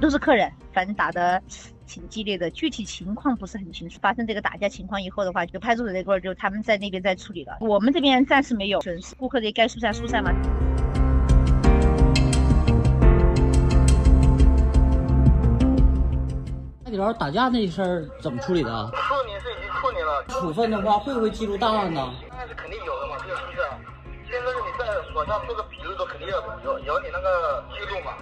都是客人反正打的挺激烈的具体情况不是很清楚。发生这个打架情况以后的话就派出所那块就他们在那边在处理了。我们这边暂时没有损失顾客的该疏散疏散嘛。底捞打架那事儿怎么处理的？处理是已经处理了，处分的话会不会记录档案呢？那是肯定有的嘛，这个是不是？现在你在网上做个笔录都肯定要有有你那个记录嘛。